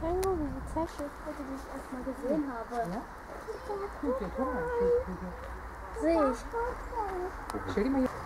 Django, diese Zeitschildkröte, die ich erstmal gesehen habe. Ja? Gut, jetzt Hunger. Schildkröte. Sehe ich. Stell dir mal hier.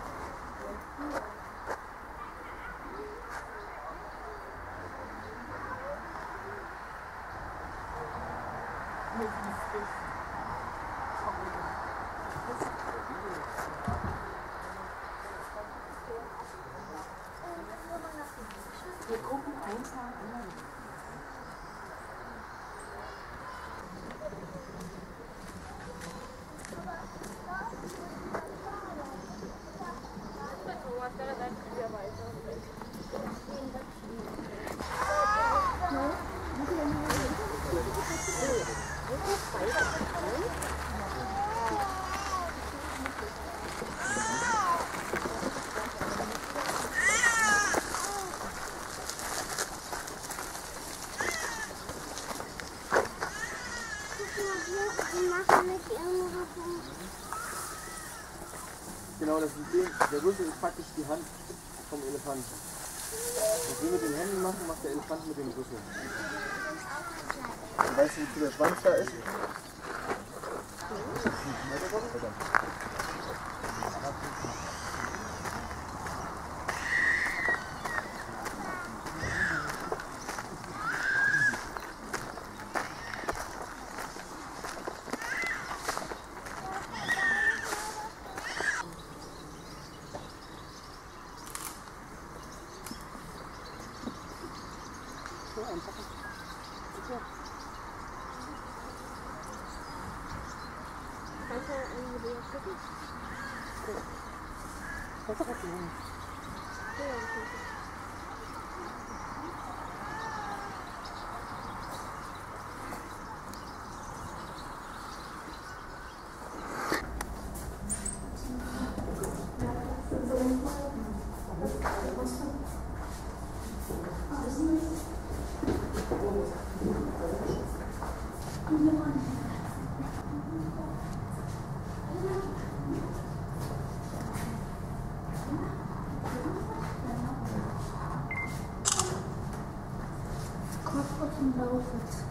Genau, das ist den, der Rüssel ist praktisch die Hand vom Elefanten. Was wir mit den Händen machen, macht der Elefant mit dem Rüssel. Weißt du, wozu der Schwanz da ist? Oh.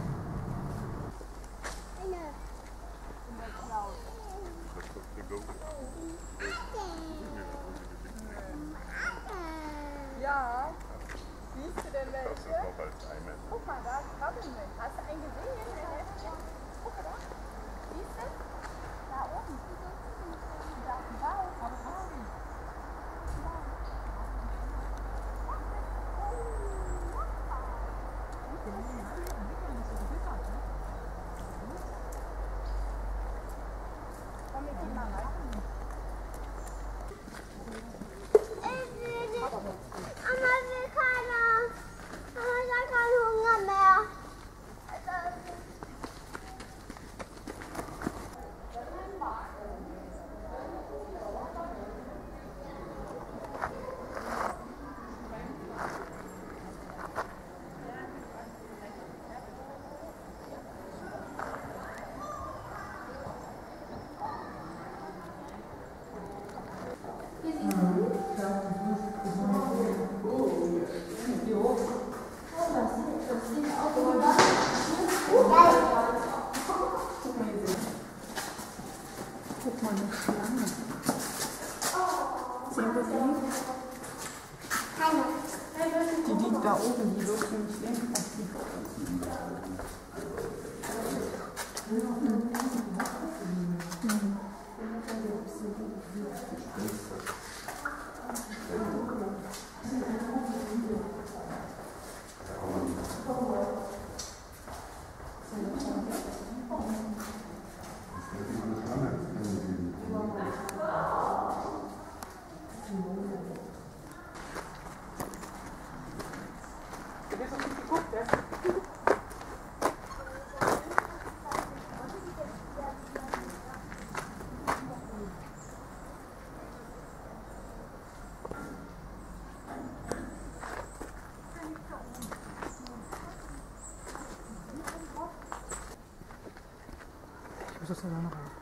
Ich muss das da noch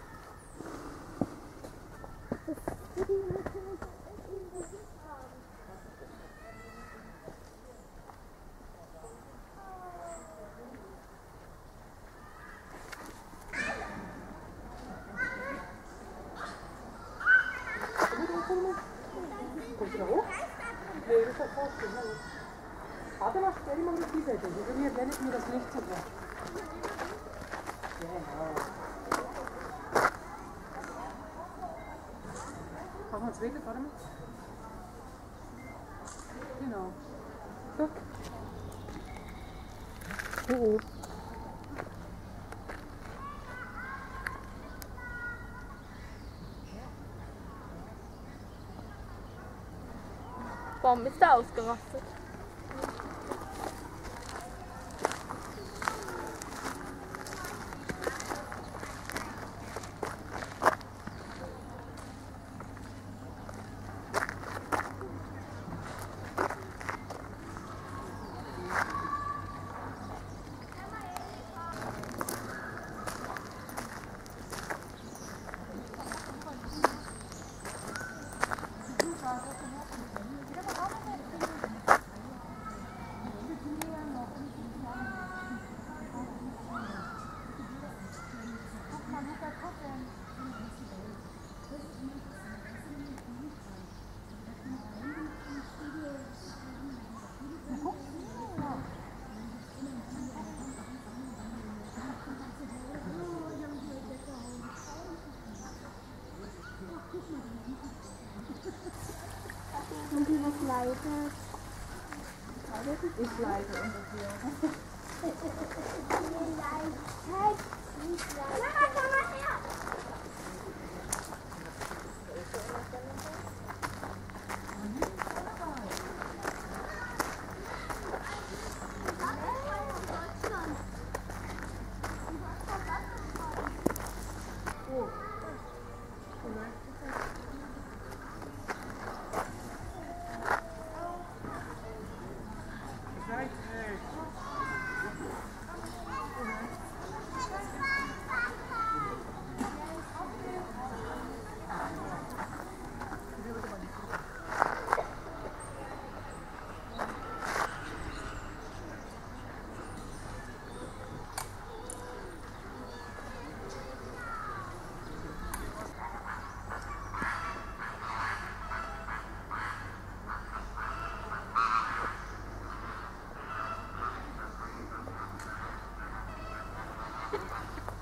mir das Licht zurück. Genau. Machen wir uns Weg, warte mal. Genau. Guck. Oh. Warum ist er ausgerastet? Und die was leitet. Ich leite ungefähr. Mama, komm mal her!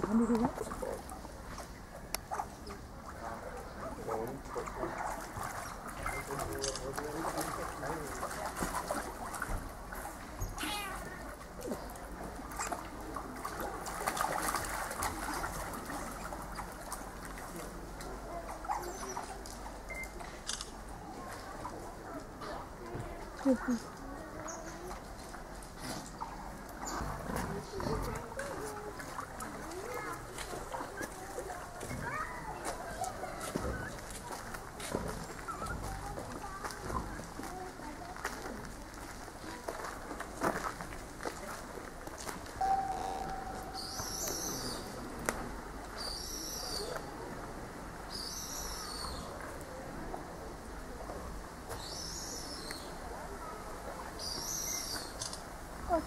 Was haben die gesagt? Oh,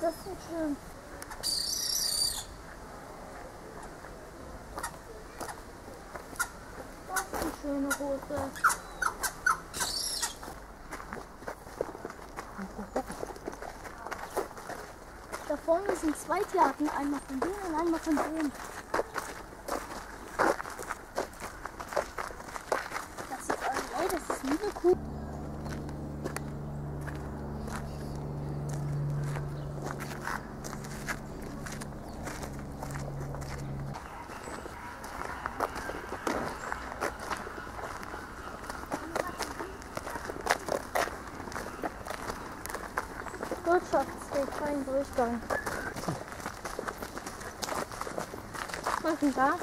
das ist schön. Das ist eine schöne Rose. Da vorne sind zwei Gärten, einmal von denen und einmal von denen. Das ist, ey, das ist liebe Kuh. Durchgang. Was ist denn da?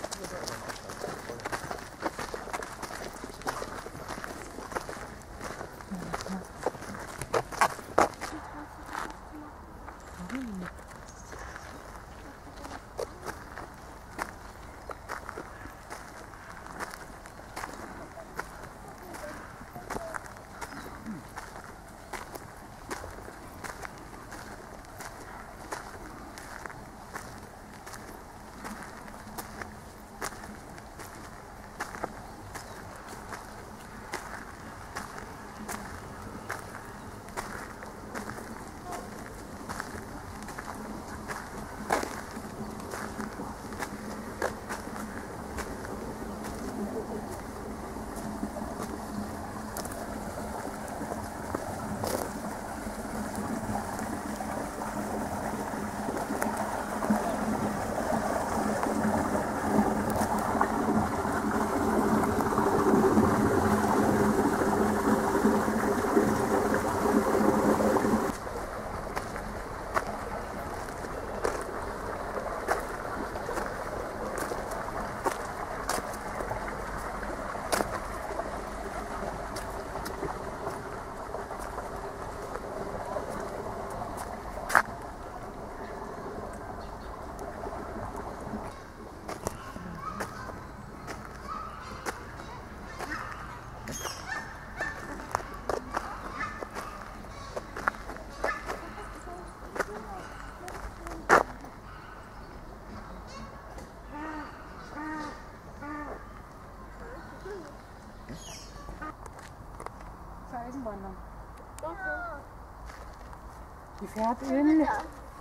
Die fährt in.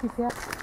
Die fährt.